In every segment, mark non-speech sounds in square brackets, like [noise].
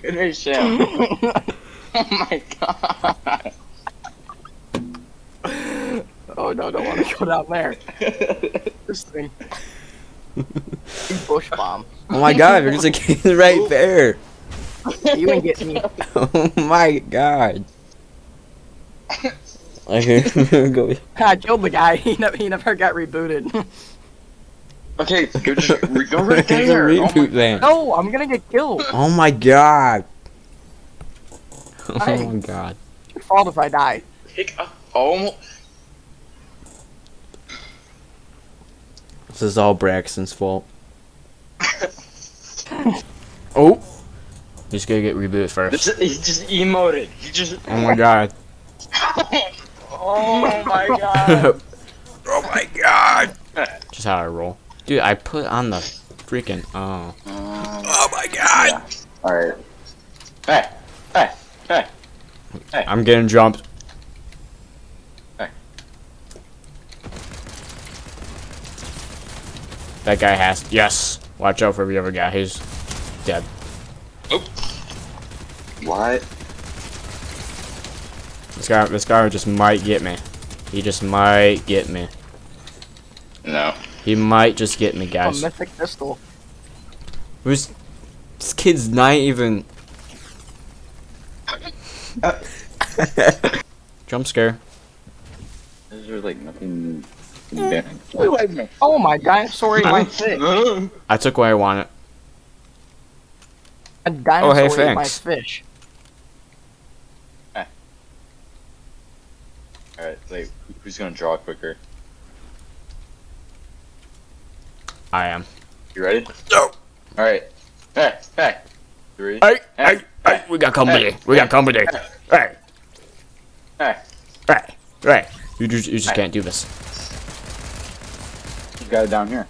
Finish him. oh my god. Oh no, don't want to go down there. This thing. Bush bomb. Oh my god, there's a kid right there. You ain't getting me. Oh my god. [laughs] Okay, [laughs] go. I killed the guy. He never, he never got rebooted. [laughs] Okay, go just [laughs] re- go right There's a there. Oh reboot my- van. no, I'm gonna get killed. Oh my god. Oh my god. It's your fault if I die. Pick up. Oh. This is all Braxton's fault. [laughs] Oh! Just gonna get rebooted This, first. he just emoted. He just. Oh my god. [laughs] oh my god. oh my god! Just how I roll. Dude, I put on the freaking. Oh. Oh my god! Alright. Hey. Hey. Hey. I'm getting jumped. Hey. That guy has. Yes! Watch out for the other guy. He's dead. Oh. What? This guy, this guy just might get me. He just might get me. No. He might just get me, A mythic pistol. Who's this kid's not even [laughs] jump scare. Is there like nothing? Eh, oh my dinosaur ate my [laughs] fish. I took what I wanted. A dinosaur oh, hey, ate my thanks. fish. Ah. Alright, wait. Who's gonna draw quicker? I am. You ready? No. Alright. Hey. Hey. Three. Hey, hey, hey, we got company. We got company. Hey, Hey. hey, hey. You just, you just Hey. can't do this. You got it down here.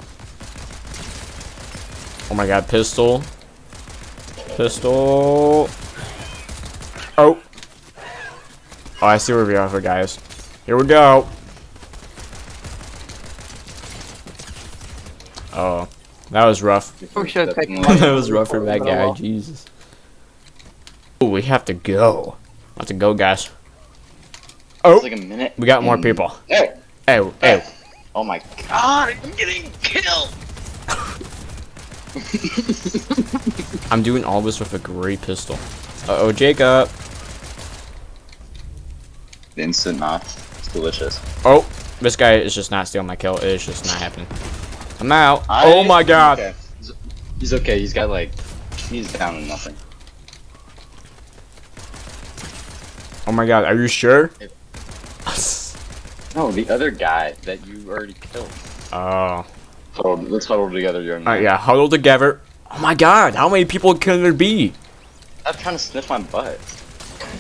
Oh my god, pistol. Pistol. Oh. Oh, I see where we are, guy is. Here we go. Oh, that was rough. We should that was rough for that guy. Jesus. Oh, we have to go. Have to go, guys. Oh, It's like a minute. we got more and- people. Hey. Hey, hey. Oh my god, I'm getting killed. [laughs] I'm doing all this with a great pistol. Uh oh, Jacob. Instant knock. It's delicious. Oh, this guy is just not stealing my kill. It is just not happening. I'm out. I- oh my god. Okay. He's- okay. He's got like, he's down to nothing. Oh my god, are you sure? No, the other guy that you already killed. Oh. Let's huddle together, you and I. Alright, yeah, huddle together. Oh my god, how many people can there be? Stop trying to sniff my butt.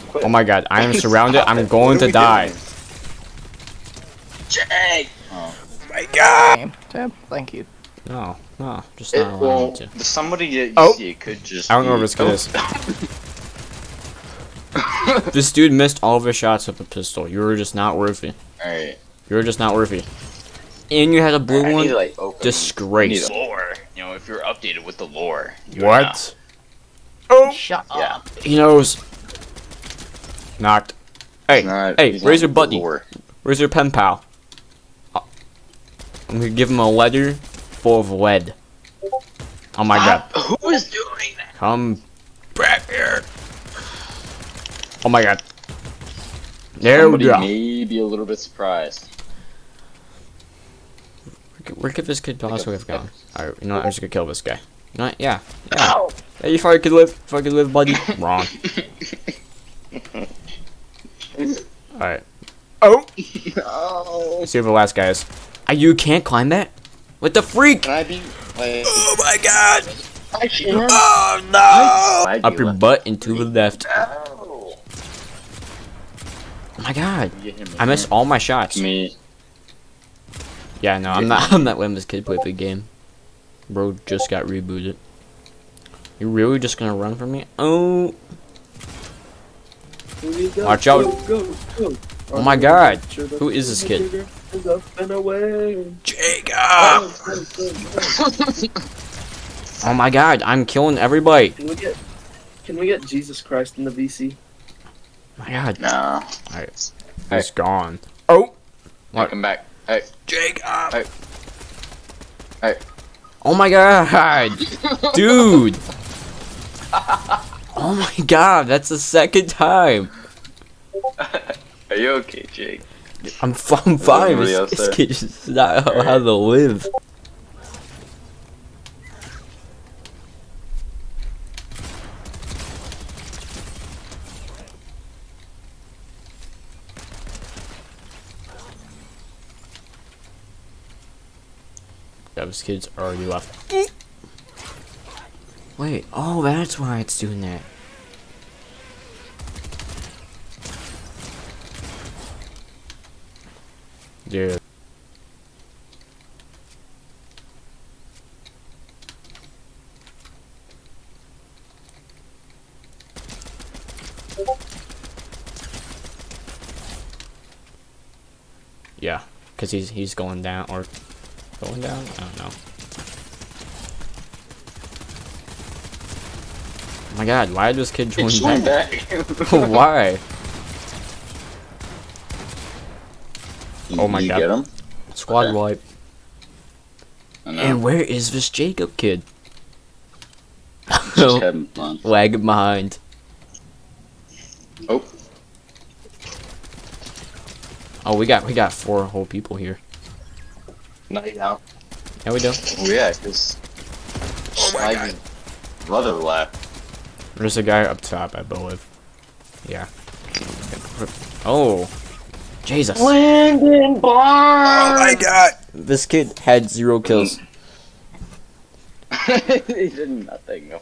Quit. Oh my god, I am [laughs] surrounded. I'm going to die. doing? Jay! Oh. god. Tab, thank you. No, no, just It, not allowing well, me to. somebody that you Oh. see could just I don't know be- where this kid oh. is. [laughs] This dude missed all of his shots with a pistol. You were just not worthy. Alright. You were just not worthy. And you had a blue I need one? to, like, open, Disgrace. I need lore. You know, if you're updated with the lore. you What? Oh! Shut know. Yeah. up. He knows. Knocked. Hey, not- hey, he's where's your buddy? lore. Where's your pen pal? I'm gonna give him a letter full of lead. Oh my god. Who is doing that? Come back here. Oh my god. There Somebody we go. may be a little bit surprised. Where could- Where could this kid possibly have gone? Alright, you know what? I'm just gonna kill this guy. You know what? Yeah. Yeah. Hey, if I could live, if I could live, buddy. [laughs] Wrong. [laughs] Alright. Oh! [laughs] oh. See who the last guy is. Ah, you can't climb that? What the freak? Can I be like Oh my god! I can Oh no! Up your butt and to the left. Oh. Oh my god. I missed all my shots. me. Yeah, no, I'm not [laughs] I'm not letting this kid play the game. Bro just got rebooted. You really just gonna run from me? Oh Watch out. Oh my god. Who is this kid? Jacob! Oh my god, I'm killing everybody. Can we get can we get Jesus Christ in the VC? My god, Nah. he's gone. Oh, What? Come back. Hey. Jacob. Hey. Hey. Oh my god, dude. [laughs] Oh my god, that's the second time. Are you okay, Jake? I'm, f- I'm fine. Everybody This, else this there? kid just not know how to live. Those kids already left. Wait, oh, that's why it's doing that. Dude. Yeah, because he's he's going down or going down. I don't know. Oh my God! Why did this kid join Join back? back. [laughs] why? Oh my you God. get him? Squad Okay. wipe. And where is this Jacob kid? Just [laughs] having fun. Lagging behind. Oh. Oh, we got we got four whole people here. Night out. Yeah, we do. Oh yeah, because. Oh my god. Mother left. There's a guy up top, I believe. Yeah. Oh. Jesus. Landon Barnes. Oh god. This kid had zero kills. [laughs] he did nothing.